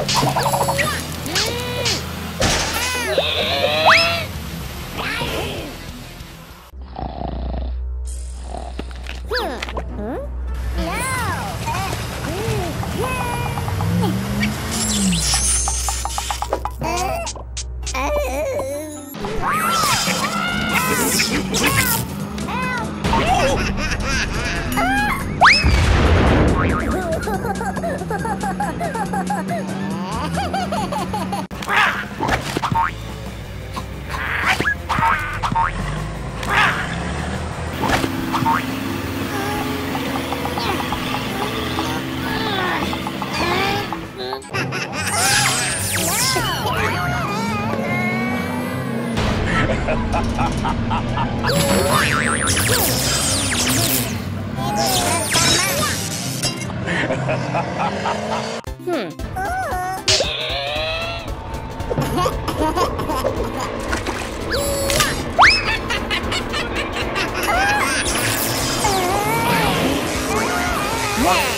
I Wow.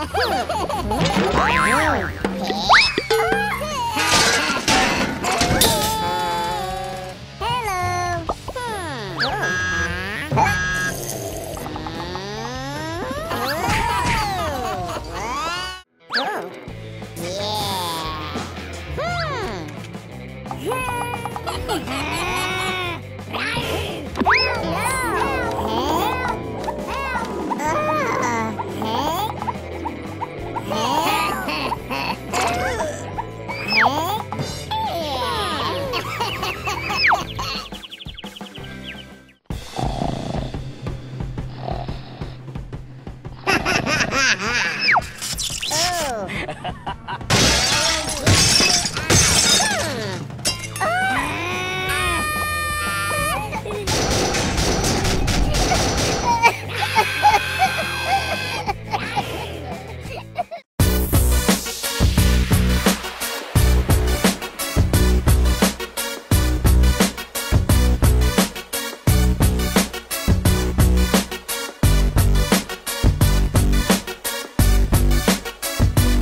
Yeah. Hmm. Ha ha ha!